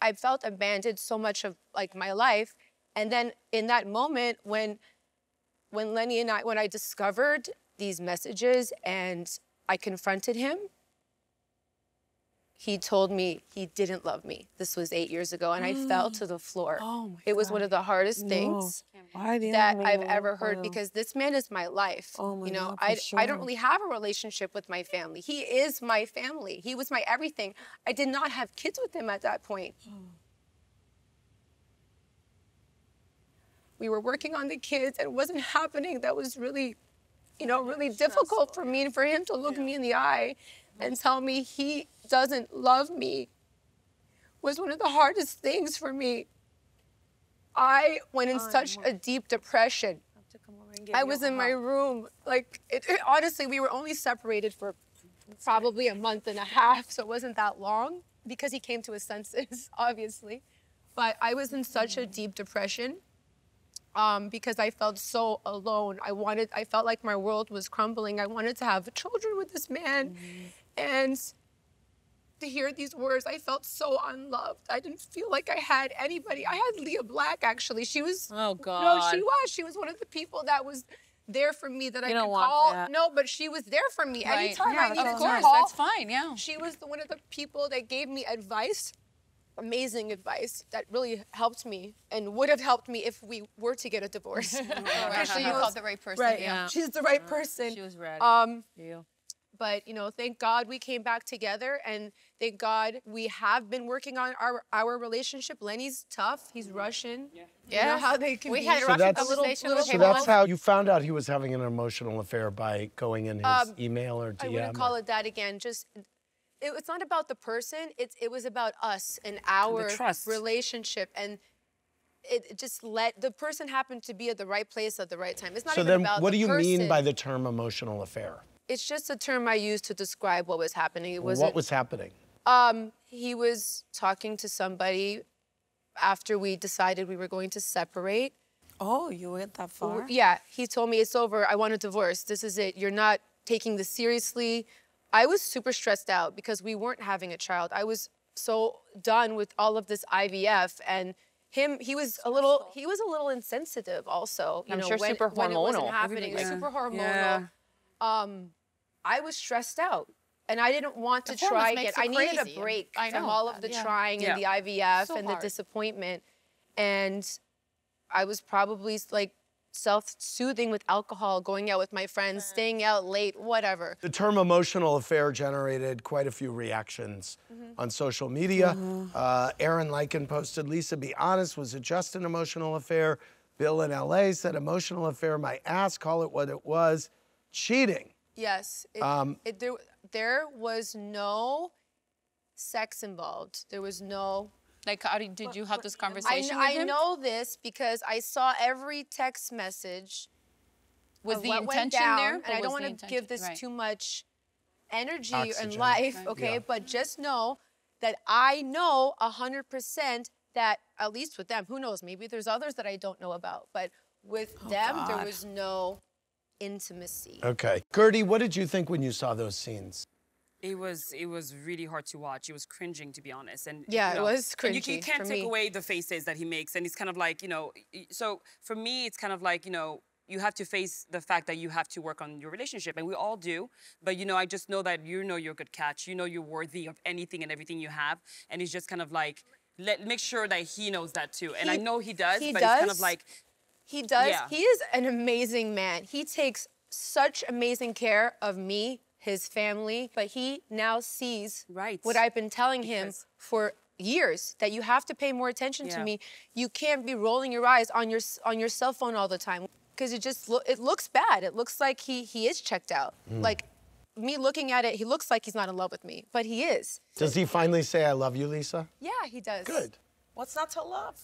I felt abandoned so much of like my life. And then in that moment when when Lenny and I when I discovered these messages and I confronted him, he told me he didn't love me. This was eight years ago, and I fell mm. to the floor. Oh my it was one of the hardest things Why didn't that I've ever heard Wow. because this man is my life. Oh my you know, God, for I I don't really have a relationship with my family. He is my family. He was my everything. I did not have kids with him at that point. Oh. We were working on the kids and it wasn't happening. That was really, you know, really difficult for me and for him to look me in the eye and tell me he doesn't love me was one of the hardest things for me. I went in such a deep depression. I was in my room. Like, it, it- honestly, we were only separated for probably a month and a half, so it wasn't that long because he came to his senses, obviously. But I was in such a deep depression um, because I felt so alone. I wanted, I felt like my world was crumbling. I wanted to have children with this man. And to hear these words, I felt so unloved. I didn't feel like I had anybody. I had Lea Black actually. She was Oh, god. no, she was. She was one of the people that was there for me that I You could don't want call. that. No, but she was there for me Right. anytime Yeah, I needed of to course, call. that's fine. Yeah. She was the, one of the people that gave me advice, amazing advice that really helped me and would have helped me if we were to get a divorce. Right. She You was- called the right person. right. Yeah. She's the right person. She was ready. Um, for you. But you know, thank God we came back together, and thank God we have been working on our our relationship. Lenny's tough. He's Russian. Yeah. You know how they can We be. had a So Russian that's- conversation little- with So that's how you found out he was having an emotional affair by going in his Um, email or DM. I wouldn't or- call it that again. Just it, it's not about the person. It's it was about us and our trust. relationship, and it, it just let the person happen to be at the right place at the right time. It's not So even then, what the do you mean by the term emotional affair? It's just a term I use to describe what was happening. It was what was happening? Um, he was talking to somebody after we decided we were going to separate. Oh, you went that far? Yeah, he told me it's over. I want a divorce. This is it. You're not taking this seriously. I was super stressed out because we weren't having a child. I was so done with all of this IVF and him he was a little he was a little insensitive also you I'm know sure when, super when it wasn't hormonal. happening Everybody- super hormonal Yeah. um I was stressed out and I didn't want to The hormones try make again. I needed crazy. a break I from all of the Yeah. trying Yeah. and the IVF So and hard. the disappointment and I was probably like self-soothing with alcohol, going out with my friends, staying out late, whatever. The term emotional affair generated quite a few reactions Mm-hmm. on social media. Uh, Aaron Lycan posted, Lisa, be honest, was it just an emotional affair? Bill in LA said, emotional affair, my ass, call it what it was. Cheating. Yes. It, Um, it, there, there was no sex involved. There was no. Like, how did, did you have this conversation kn- with I him? know this because I saw every text message. Was of the what went intention down, there? And I don't want to give this right. too much energy Oxygen. and life, Right. okay? Yeah. But just know that I know 100% that, at least with them, who knows, maybe there's others that I don't know about, but with Oh, them, there was no intimacy. Okay. Guerdy, what did you think when you saw those scenes? It was it was really hard to watch. It was cringing to be honest. And Yeah, you it was and You, cringy you can't for take me. away the faces that he makes, and it's kind of like you know. So for me, it's kind of like you know. You have to face the fact that you have to work on your relationship, and we all do. But you know, I just know that you know you're a good catch. You know you're worthy of anything and everything you have, and it's just kind of like let make sure that he knows that too. And I know he does, he but it's kind does. of like He does. Yeah. He is an amazing man. He takes such amazing care of me, his family, but he now sees Right. what I've been telling him Because- for years that you have to pay more attention to me. You can't be rolling your eyes on your on your cell phone all the time because it just lo- it looks bad. It looks like he he is checked out. Hmm. Like me looking at it, he looks like he's not in love with me, but he is. Does he finally say, I love you, Lisa? Yeah, he does. Good. What's not to love?